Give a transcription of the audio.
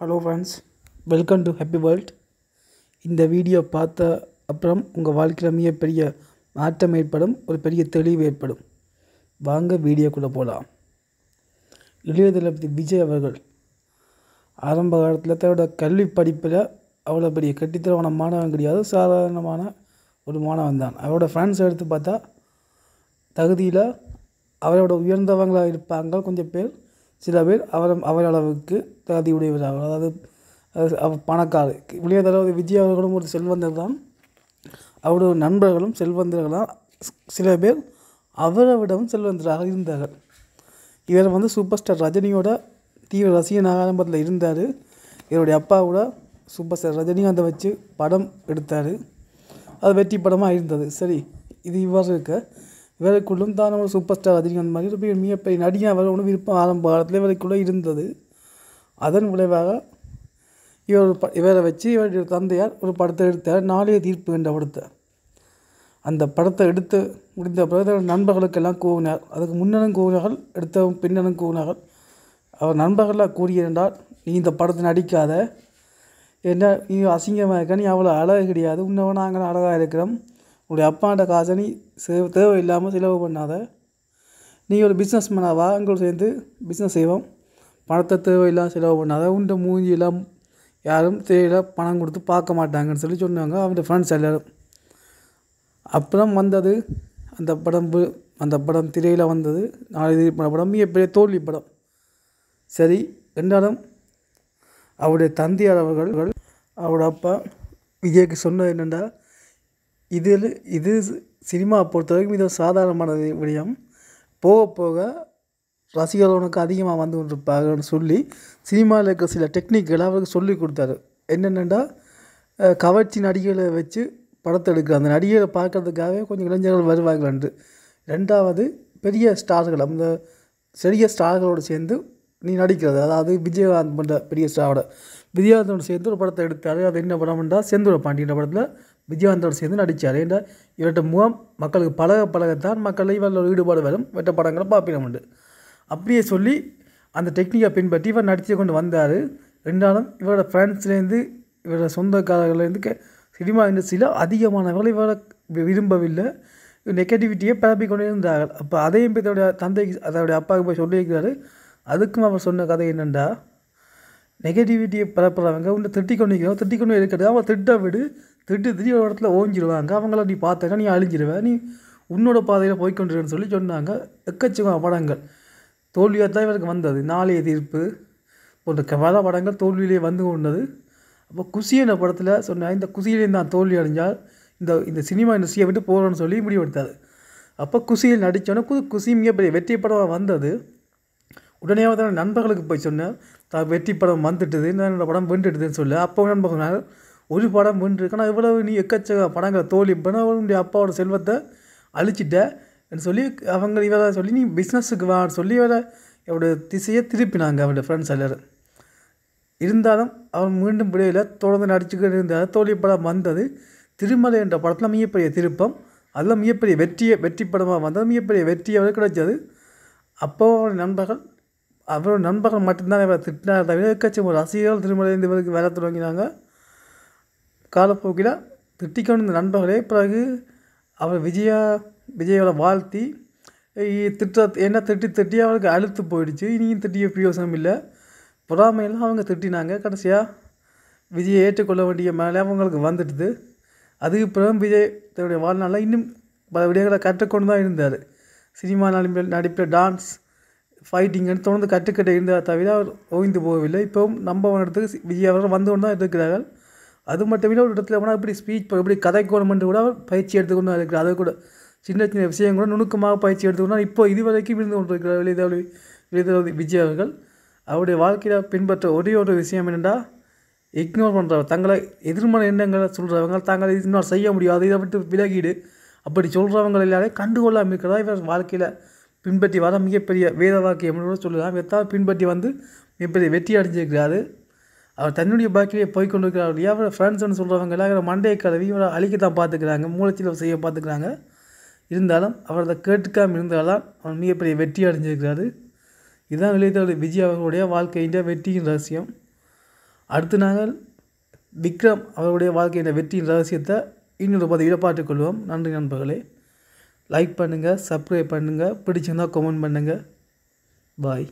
Hello friends welcome to happy world இந்த video பார்த்த அப்புறம் உங்கள் வாழ்க்கையில் மிகப்பெரிய மாற்றம் ஏற்படும் ஒரு பெரிய தெளிவு ஏற்படும். வாங்க வீடியோக்குள்ளே போகலாம் இளைய தளபதி விஜய் அவர்கள் ஆரம்ப காலத்தில் தன்னோட கல்வி படிப்பில் அவ்வளோ பெரிய கட்டித்தரமான மாணவன் கிடையாது. சாதாரணமான ஒரு மாணவன் தான். அவரோட ஃப்ரெண்ட்ஸ் எடுத்து பார்த்தா தகுதியில் அவரோட உயர்ந்தவங்களாக இருப்பாங்க. கொஞ்சம் பேர் சில பேர் அவர் அவர் அளவுக்கு தகுதி அதாவது அது அவர் பணக்காரு இளைய தளபதி விஜய் அவர்களும் ஒரு செல்வந்தர் தான். அவருடைய நண்பர்களும் செல்வந்தர்களாக சில பேர் அவரை விடவும் செல்வந்தராக இருந்தார்கள். இவர் வந்து சூப்பர் ஸ்டார் ரஜினியோட தீவிர ரசிகனாக ஆரம்பத்தில் இருந்தார். இவருடைய அப்பாவோட சூப்பர் ஸ்டார் ரஜினிகாந்தை வச்சு படம் எடுத்தார். அது வெற்றி படமாக இருந்தது. சரி இது இவ்வாறு இருக்க. இவருக்குள்ளும் தான் ஒரு சூப்பர் ஸ்டார் ரஜினிகாந்த் மாதிரி ஒரு மிகப்பெரிய நடிகை அவர் ஒன்று விருப்பம் ஆரம்ப காலத்தில் இவருக்குள்ளே இருந்தது. அதன் விளைவாக இவர் ப- இவரை வச்சு இவருடைய தந்தையார் ஒரு படத்தை எடுத்தார் நாளைய தீர்ப்பு என்ற படத்தை அந்த படத்தை எடுத்து முடிந்த பிறகு நண்பர்களுக்கெல்லாம் கூவினார். அதுக்கு முன்னரும் கூவினார்கள் எடுத்த பின்னரும் கூவினார்கள். அவர் நண்பர்களாக கூறியிருந்தால் நீ இந்த படத்தை நடிக்காத. என்ன நீ அசிங்கமாக இருக்க நீ அவ்வளோ அழகு கிடையாது. உன்னவன் நாங்கள் அழகாக இருக்கிறோம். உங்களுடைய அப்பாண்ட காசை நீ தேவை தேவையில்லாமல் செலவு பண்ணாத. நீ ஒரு பிஸ்னஸ் மேனாவா எங்களோட சேர்ந்து பிஸ்னஸ் செய்வோம். பணத்தை தேவையில்லாமல் செலவு பண்ணாத. உண்ட மூஞ்சியெல்லாம் யாரும் தேவையில்ல பணம் கொடுத்து பார்க்க மாட்டாங்கன்னு சொல்லி சொன்னாங்க அவங்க ஃப்ரெண்ட்ஸ் எல்லோரும். அப்புறம் வந்தது அந்த படம் அந்த படம் திரையில் வந்தது. நாலு பண்ண படம் மிகப்பெரிய தோல்வி படம். சரி என்றாலும் அவருடைய தந்தையார் அவர்கள் அவரோட அப்பா விஜய்க்கு சொன்னது என்னென்னா இதில் இது சினிமா பொறுத்த வரைக்கும் இது சாதாரணமான விடயம். போக போக ரசிகர்கள் உனக்கு அதிகமாக வந்து கொண்டிருப்பாங்கன்னு சொல்லி சினிமாவில் இருக்கிற சில டெக்னிக்களை அவருக்கு சொல்லி கொடுத்தாரு. என்னென்னடா கவர்ச்சி நடிகைகளை வச்சு படத்தை எடுக்கிற. அந்த நடிகைகளை பார்க்கறதுக்காகவே கொஞ்சம் இளைஞர்கள் வருவாங்களான்ட்டு ரெண்டாவது பெரிய ஸ்டார்கள் அந்த சிறிய ஸ்டார்களோடு சேர்ந்து நீ நடிக்கிறது. அதாவது விஜயகாந்த் பண்ணுற பெரிய ஸ்டாரோட. விஜயகாந்தோட சேர்ந்து ஒரு படத்தை எடுத்தார். அது என்ன படம்ன்றா செந்தூர பாண்டியன்ற படத்தில் விஜயகாந்தோட சேர்ந்து நடித்தார் ஏன்னா இவர்கிட்ட முகம் மக்களுக்கு பழக பழகத்தான் மக்கள் இவரில் ஈடுபாடு வரும். இவற்ற படங்களை பார்ப்பினம் உண்டு. அப்படியே சொல்லி அந்த டெக்னிக்கை பின்பற்றி இவர் நடித்து கொண்டு வந்தார். ரெண்டாலும் இவரோட ஃப்ரெண்ட்ஸ்லேருந்து இவரோட சொந்தக்காரர்கள்லேருந்து கே சினிமா இண்டஸ்ட்ரியில் அதிகமானவர்கள் இவரை வி- விரும்பவில்லை. நெகட்டிவிட்டியை பரப்பி கொண்டே இருந்தார்கள் அப்போ அதையும் போய் தன்னுடைய தந்தைக்கு அதோடைய அப்பாவுக்கு போய் சொல்லியிருக்கிறாரு. அதுக்கும் அவர் சொன்ன கதை என்னென்னா நெகட்டிவிட்டியை பரப்புறவங்க உன்னை திட்டி கொண்டு நிற்கிறோம் திட்டி கொண்டு இருக்கிறது. அவன் திட்ட விடு. திட்டு திட்டி ஒரு இடத்துல ஓஞ்சிடுவாங்க அவங்கள நீ பார்த்தேன்னா நீ அழிஞ்சிடுவ நீ உன்னோட பாதையில் போய்க்கொண்டிருன்னு சொல்லி சொன்னாங்க. எக்கச்சக்கம் படங்கள். தோல்வியாக தான் இவருக்கு வந்தது. நாளைய தீர்ப்பு. போன்ற க- பல படங்கள் தோல்வியிலே வந்து கொண்டது. அப்போ குசி என்ற படத்தில் சொன்ன இந்த குசியிலே நான் தோல்வி அடைஞ்சால் இந்த இந்த சினிமா இண்டஸ்ட்ரியை விட்டு போகிறோன்னு சொல்லி முடிவெடுத்தார். அப்போ குசியில் நடித்தோன்னே குது குசி மிகப்பெரிய வெற்றி படமாக வந்தது. உடனே அவன் நண்பர்களுக்கு போய் சொன்னேன் தான் வெற்றி படம் வந்துட்டுது என்னோட படம் வென்றுட்டுதுன்னு சொல்லி. அப்போ நண்பர்கள் ஒரு படம் வென்றுருக்கு. ஆனால் இவ்வளவு நீ எக்கச்சக்க படங்களை தோல்வி பண்ண உன்னுடைய அப்பாவோட செல்வத்தை அழிச்சிட்டேன்னு சொல்லி அவங்க இவரை சொல்லி நீ பிஸ்னஸுக்கு வான்னு சொல்லி இவரை இவரோட திசையை திருப்பினாங்க அவருடைய ஃப்ரெண்ட்ஸ் எல்லாரும். இருந்தாலும் அவன் மீண்டும் விடையில் தொடர்ந்து நடிச்சுக்கிட்டு இருந்தார். தோல்வி படம் வந்தது. திருமலை என்ற படத்தில் மிகப்பெரிய திருப்பம். அதில் மிகப்பெரிய வெற்றியை வெற்றி படமாக வந்தது. மிகப்பெரிய வெற்றி அவர் கிடைச்சது. அப்போ நண்பர்கள் அவரோட நண்பர்கள் மட்டும்தான் இவரை திட்டினார் தவிர எக்கச்சக்கம் ரசிகர்கள் திருமலையிலிருந்து இவருக்கு வேலை தொடங்கினாங்க. காலப்போக்கில் திட்டிக்கொண்டு இந்த நண்பர்களே பிறகு அவர் விஜயா விஜயோட வாழ்த்தி திட்ட என்ன திட்டி திட்டி அவருக்கு அழுத்து போயிடுச்சு. இனியும் திட்டிய பிரயோசனம் இல்லை. பொறாமையெல்லாம் அவங்க திட்டினாங்க. கடைசியாக விஜயை ஏற்றுக்கொள்ள வேண்டிய மேலே அவங்களுக்கு வந்துடுது. அதுக்கு பிறகு விஜய் தன்னுடைய வாழ்நாளில் இன்னும் பல விடயங்களை கற்றுக்கொண்டு தான் இருந்தார். சினிமா நடிப்பில் நடிப்பில் டான்ஸ் ஃபைட்டிங்னு தொடர்ந்து கட்டுக்கட்டை இருந்தால் தவிர அவர் ஓய்ந்து போகவில்லை. இப்போவும் நம்ம இடத்துக்கு விஜய் அவர்கள் வந்து கொண்டு தான் இருக்கிறார்கள். அது மட்டும் ஒரு இடத்துல போனால் இப்படி ஸ்பீச் எப்படி கதைக்கோணமென்று கூட அவர் பயிற்சி எடுத்துக்கொண்டு தான் இருக்கிறார். அதை கூட சின்ன சின்ன விஷயம் கூட நுணுக்கமாக பயிற்சி எடுத்துக்கொண்டு இப்போ இதுவரைக்கும் இருந்து கொண்டிருக்கிறார் விஜய் விஜய் விஜய் அவர்கள். அவருடைய வாழ்க்கையில் பின்பற்ற ஒரே ஒரு விஷயம் என்னென்னா இக்னோர் பண்ணுறவர் தங்களை எதிர்மறை எண்ணங்களை சொல்கிறவங்க தாங்களை இன்னும் செய்ய முடியாது. இதை விட்டு விலகிடு. அப்படி சொல்கிறவங்க எல்லாரையும் கண்டுகொள்ளாமல் இருக்கிறதா இவர் வாழ்க்கையில் பின்பற்றி வர மிகப்பெரிய வேத வாக்கியம் கூட சொல்லலாம் இதைத்தான் பின்பற்றி வந்து மிகப்பெரிய வெற்றி அடைஞ்சிருக்கிறாரு? அவர் தன்னுடைய பாக்கிலே போய் கொண்டிருக்கிறார் இல்லையா அவரை ஃப்ரெண்ட்ஸ்னு சொல்கிறவங்க எல்லாம் இவரை மண்டையை கழுவி இவரை அழிக்கத்தான் பார்த்துக்கிறாங்க. மூலத்தில் செய்ய பார்த்துக்கிறாங்க. இருந்தாலும் அவர் அதை கேட்டுக்காமல் இருந்தால்தான் அவர் மிகப்பெரிய வெற்றி அடைஞ்சிருக்கிறாரு. இதுதான் இளையதளபதி விஜய் அவர்களுடைய வாழ்க்கையின் வெற்றியின் ரகசியம். அடுத்து நாங்கள் விக்ரம் அவருடைய வாழ்க்கையின் வெற்றியின் ரகசியத்தை இன்னொரு பதவியில் பார்த்துக்கொள்வோம் நன்றி நண்பர்களே. லைக் பண்ணுங்கள் சப்ஸ்கிரைப் பண்ணுங்கள் பிடிச்சிருந்தால் கமெண்ட் பண்ணுங்கள் பாய்